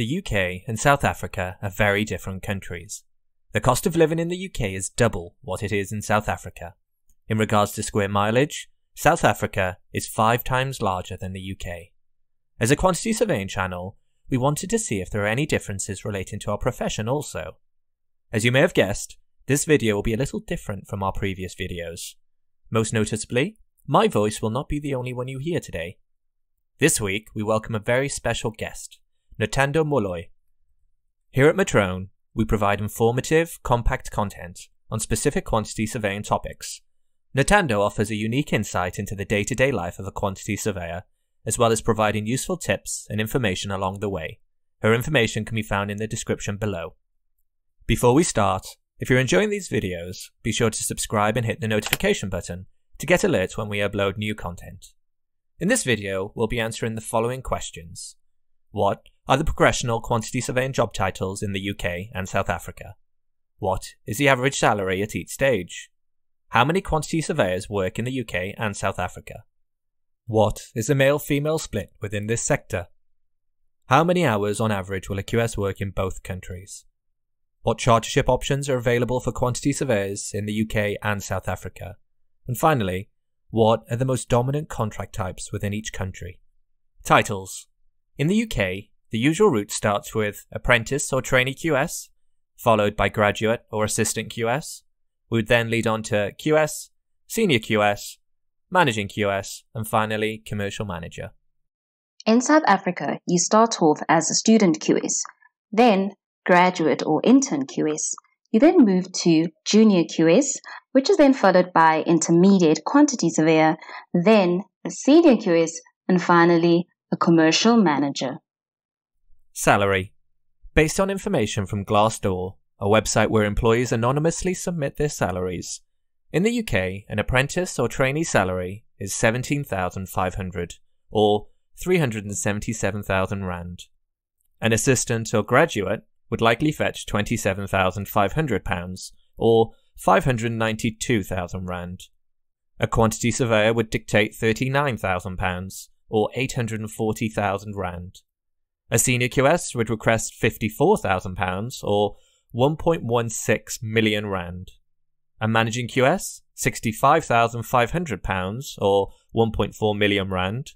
the UK and South Africa are very different countries. The cost of living in the UK is double what it is in South Africa. In regards to square mileage, South Africa is five times larger than the UK. As a quantity surveying channel, we wanted to see if there are any differences relating to our profession also. As you may have guessed, this video will be a little different from our previous videos. Most noticeably, my voice will not be the only one you hear today. This week, we welcome a very special guest, Nothando Moloi. Here at Metroun, we provide informative, compact content on specific quantity surveying topics. Nothando offers a unique insight into the day to day life of a quantity surveyor, as well as providing useful tips and information along the way. Her information can be found in the description below. Before we start, if you're enjoying these videos, be sure to subscribe and hit the notification button to get alerts when we upload new content. In this video, we'll be answering the following questions. What are the progressional quantity surveying job titles in the UK and South Africa? What is the average salary at each stage? How many quantity surveyors work in the UK and South Africa? What is the male female split within this sector? How many hours on average will a QS work in both countries? What chartership options are available for quantity surveyors in the UK and South Africa? And finally, what are the most dominant contract types within each country? Titles. In the UK, the usual route starts with apprentice or trainee QS, followed by graduate or assistant QS. We would then lead on to QS, senior QS, managing QS, and finally commercial manager. In South Africa, you start off as a student QS, then graduate or intern QS. You then move to junior QS, which is then followed by intermediate quantity surveyor, then a senior QS, and finally a commercial manager. Salary. Based on information from Glassdoor, a website where employees anonymously submit their salaries, in the UK, an apprentice or trainee salary is 17,500 or 377,000 rand. An assistant or graduate would likely fetch £27,500 or 592,000 Rand. A quantity surveyor would dictate £39,000 or 840,000 Rand. A senior QS would request £54,000 or 1.16 million Rand. A managing QS, £65,500 or 1.4 million Rand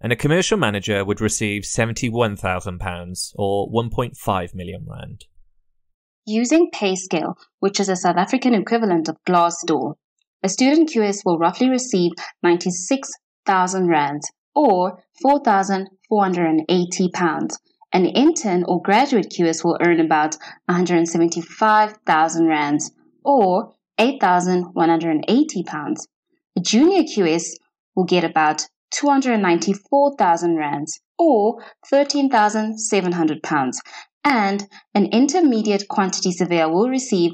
and a commercial manager would receive £71,000 or 1.5 million rand. Using PayScale, which is a South African equivalent of Glassdoor, a student QS will roughly receive 96,000 rand or 4,480 pounds. An intern or graduate QS will earn about 175,000 rands or 8,180 pounds. A junior QS will get about 294,000 rands or 13,700 pounds and an intermediate quantity surveyor will receive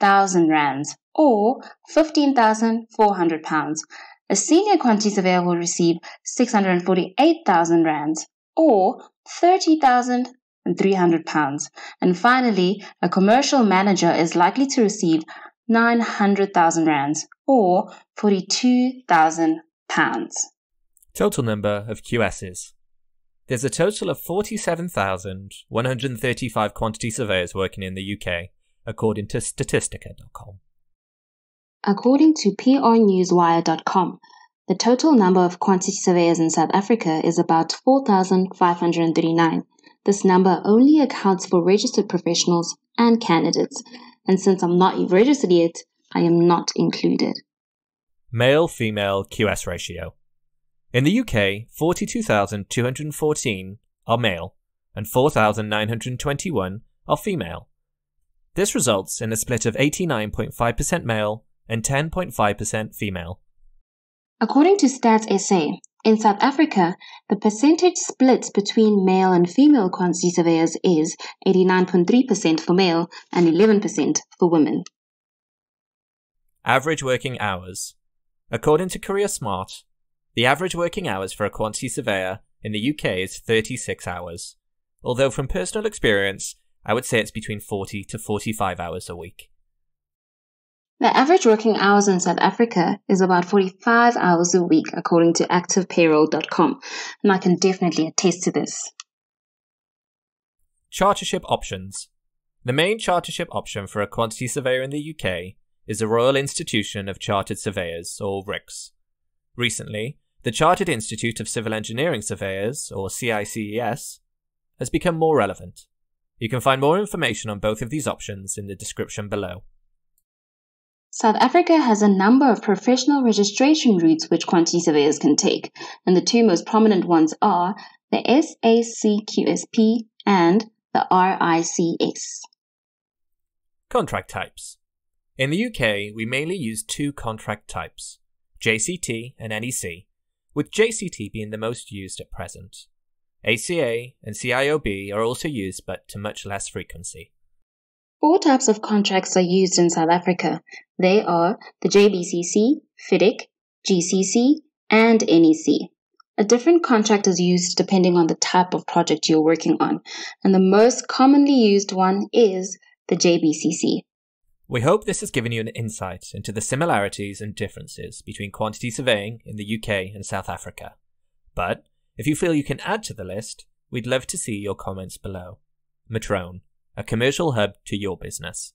329,000 rands or 15,400 pounds. A senior quantity surveyor will receive 648,000 rands or 30,300 pounds. And finally, a commercial manager is likely to receive 900,000 rands or 42,000 pounds. Total number of QSs. There's a total of 47,135 quantity surveyors working in the UK, according to Statistica.com. According to PRNewsWire.com, the total number of quantity surveyors in South Africa is about 4,539. This number only accounts for registered professionals and candidates, and since I'm not registered yet, I am not included. Male female QS ratio. In the UK, 42,214 are male and 4,921 are female. This results in a split of 89.5% male and 10.5% female. According to Stats SA, in South Africa, the percentage split between male and female quantity surveyors is 89.3% for male and 11% for women. Average working hours. According to Career Smart, the average working hours for a quantity surveyor in the UK is 36 hours, although from personal experience, I would say it's between 40 to 45 hours a week. The average working hours in South Africa is about 45 hours a week, according to ActivePayroll.com, and I can definitely attest to this. Chartership options. The main chartership option for a quantity surveyor in the UK is the Royal Institution of Chartered Surveyors, or RICS. Recently, the Chartered Institute of Civil Engineering Surveyors, or CICES, has become more relevant. You can find more information on both of these options in the description below. South Africa has a number of professional registration routes which quantity surveyors can take, and the two most prominent ones are the SACQSP and the RICS. Contract types. In the UK, we mainly use two contract types, JCT and NEC, with JCT being the most used at present. ACA and CIOB are also used but to much less frequency. Four types of contracts are used in South Africa. They are the JBCC, FIDIC, GCC, and NEC. A different contract is used depending on the type of project you're working on, and the most commonly used one is the JBCC. We hope this has given you an insight into the similarities and differences between quantity surveying in the UK and South Africa. But if you feel you can add to the list, we'd love to see your comments below. Metroun, a commercial hub to your business.